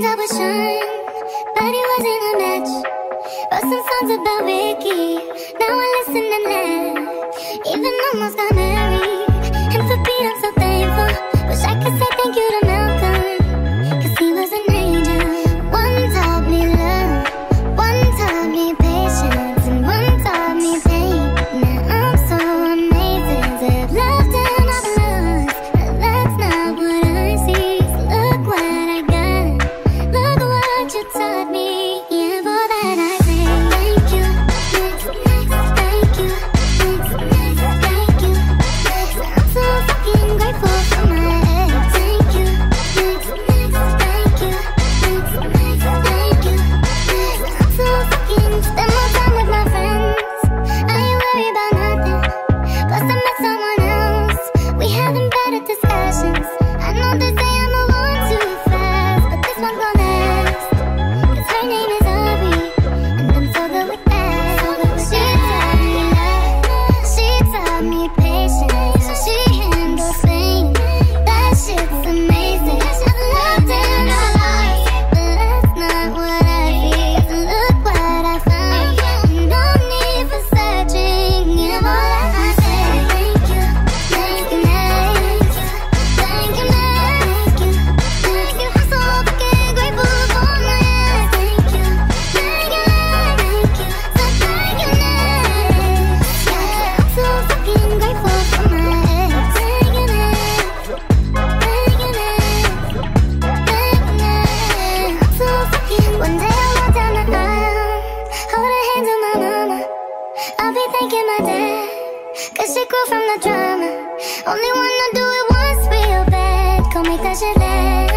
diamonds I would shine But it wasn't a match Wrote some songs about Ricky Now I listen and laugh Even almost got mad Cause she grew from the drama. Only wanna do it once real bad. Go make that shit last